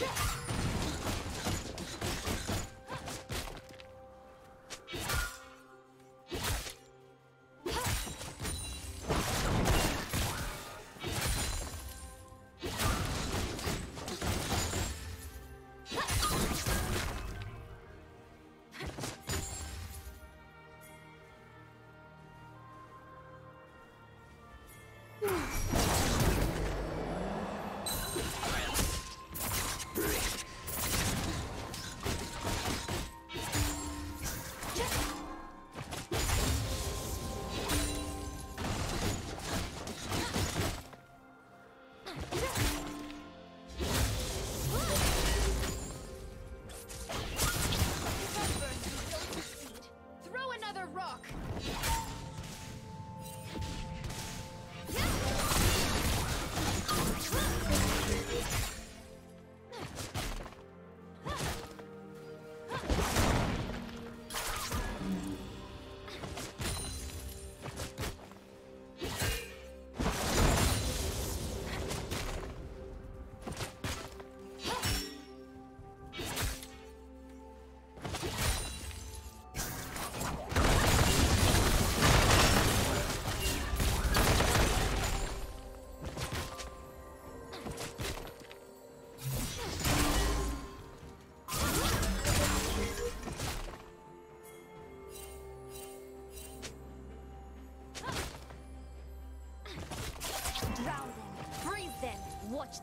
Watch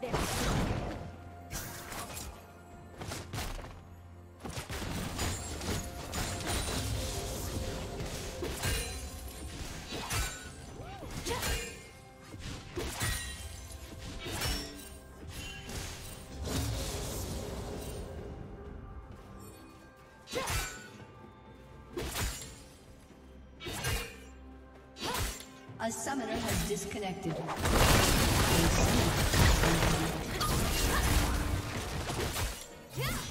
them. A summoner has disconnected. Yeah!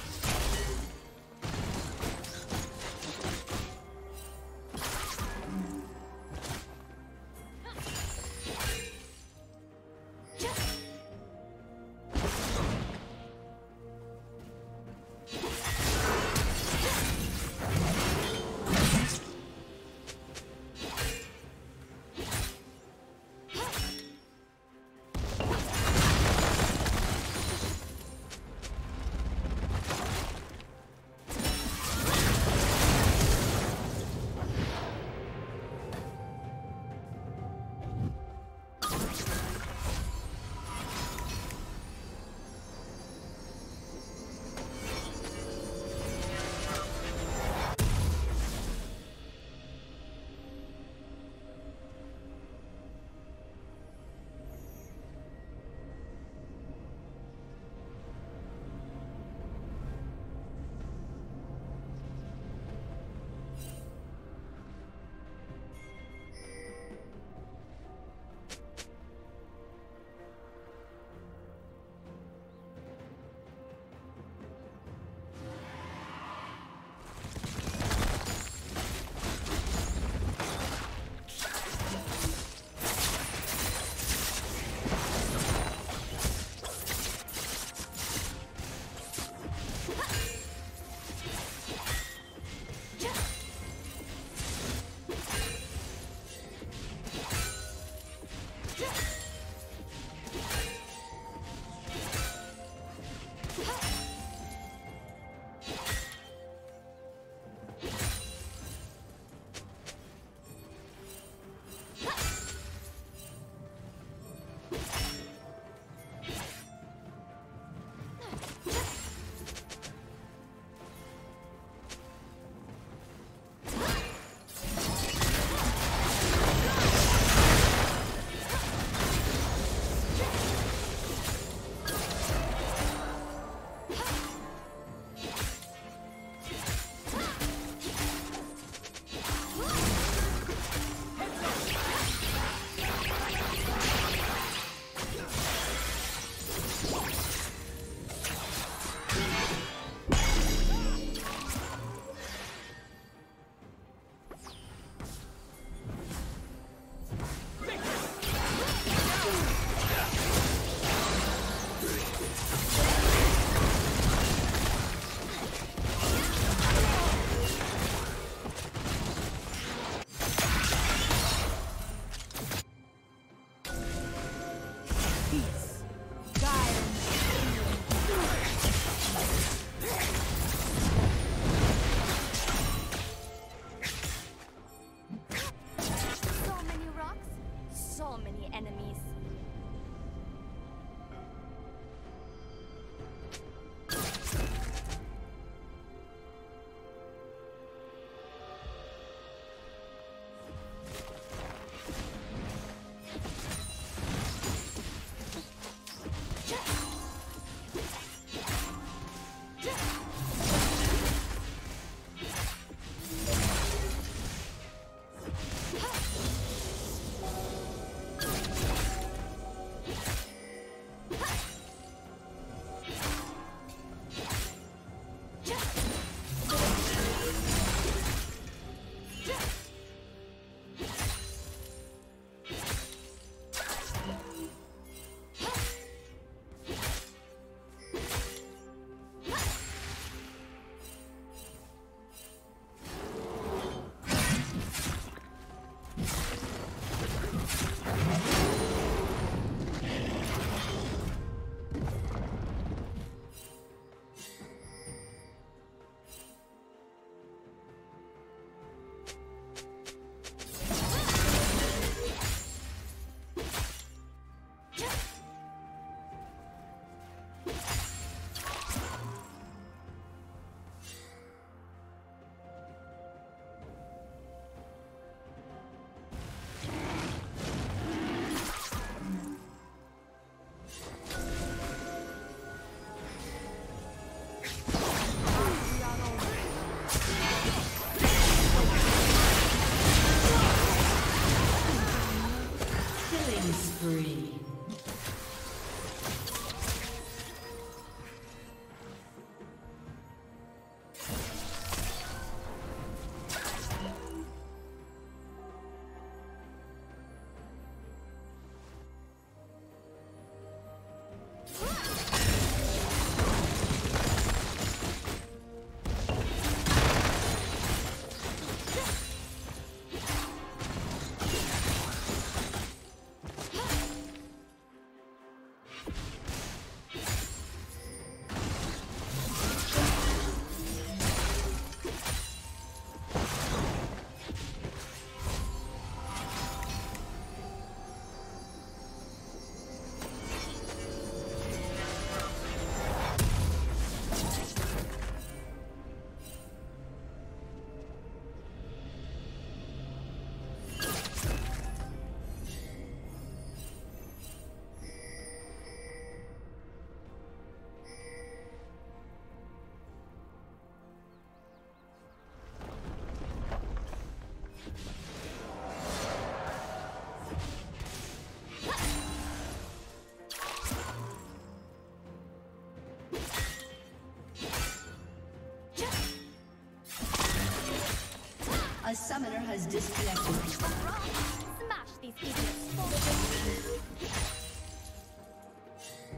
Summoner has disconnected. Smash these idiots.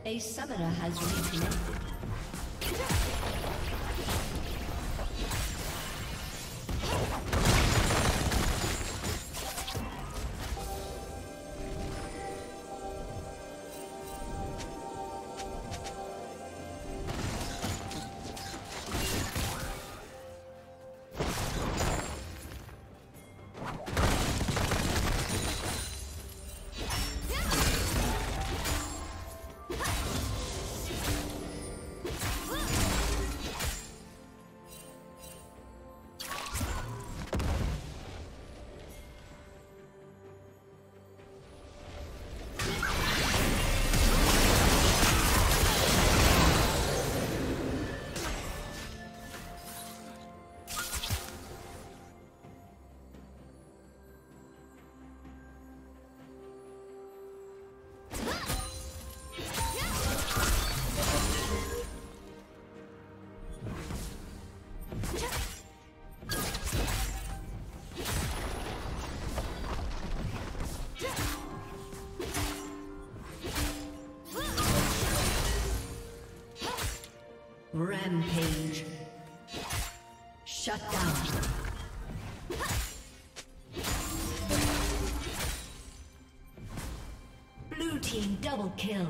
A summoner has reconnected. Kill.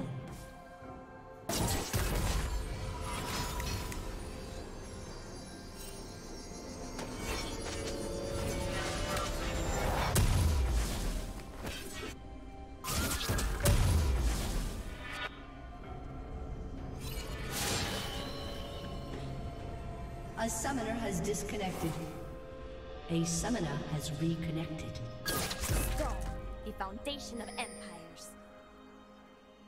A summoner has disconnected. A summoner has reconnected. Stone, the foundation of empires.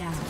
Down.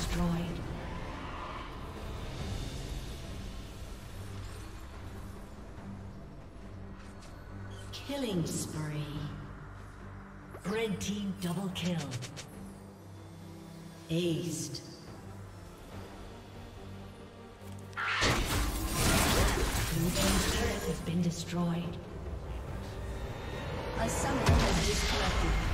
Destroyed. Killing spree. Red team double kill. Aced. Blue team's turret has been destroyed. A summoner has disconnected.